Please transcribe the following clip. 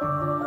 Música